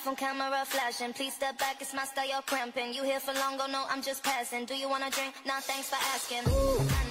Phone camera flashing. Please step back, it's my style, you're cramping. You here for long, go no, I'm just passing. Do you wanna drink? Nah, thanks for asking. Ooh,